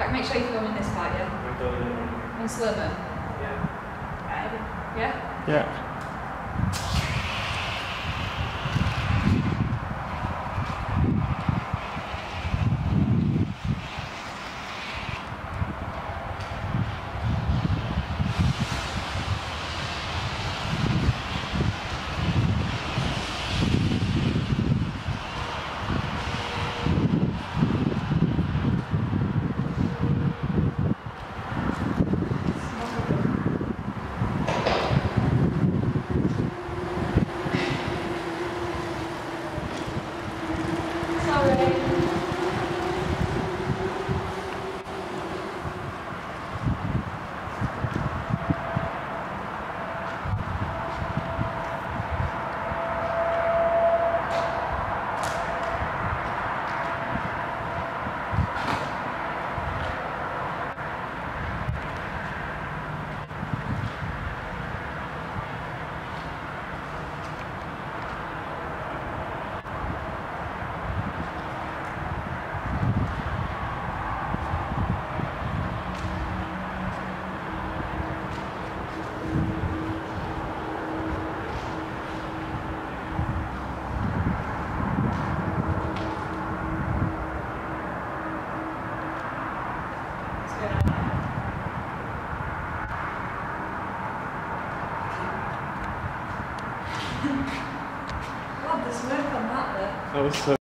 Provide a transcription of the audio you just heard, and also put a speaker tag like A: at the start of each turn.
A: Jack, make sure you film in this part, yeah? On slow mo.
B: Yeah.
A: Yeah?
C: Yeah.
A: God, there's work on that there.
C: That was so